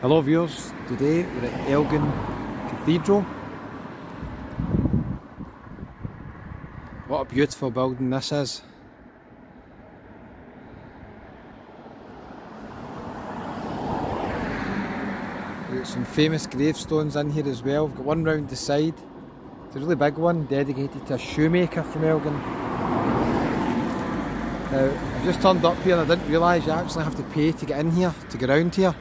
Hello viewers, today we're at Elgin Cathedral. What a beautiful building this is. We've got some famous gravestones in here as well. We've got one round the side. It's a really big one dedicated to a shoemaker from Elgin. Now, I've just turned up here and I didn't realise you actually have to pay to get in here, to get around here.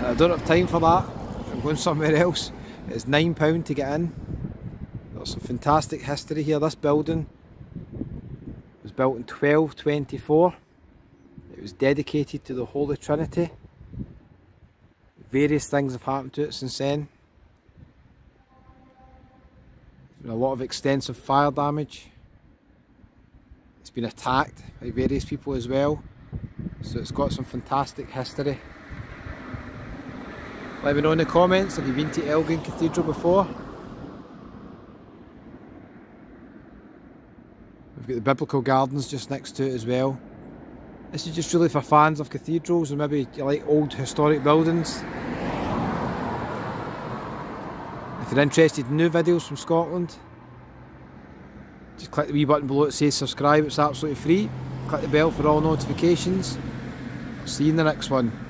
I don't have time for that. I'm going somewhere else. It's £9 to get in. There's some fantastic history here. This building was built in 1224. It was dedicated to the Holy Trinity. Various things have happened to it since then. There's been a lot of extensive fire damage. It's been attacked by various people as well. So it's got some fantastic history. Let me know in the comments if you've been to Elgin Cathedral before. We've got the Biblical Gardens just next to it as well. This is just really for fans of cathedrals and maybe you like old historic buildings. If you're interested in new videos from Scotland, just click the wee button below that says subscribe, it's absolutely free. Click the bell for all notifications. See you in the next one.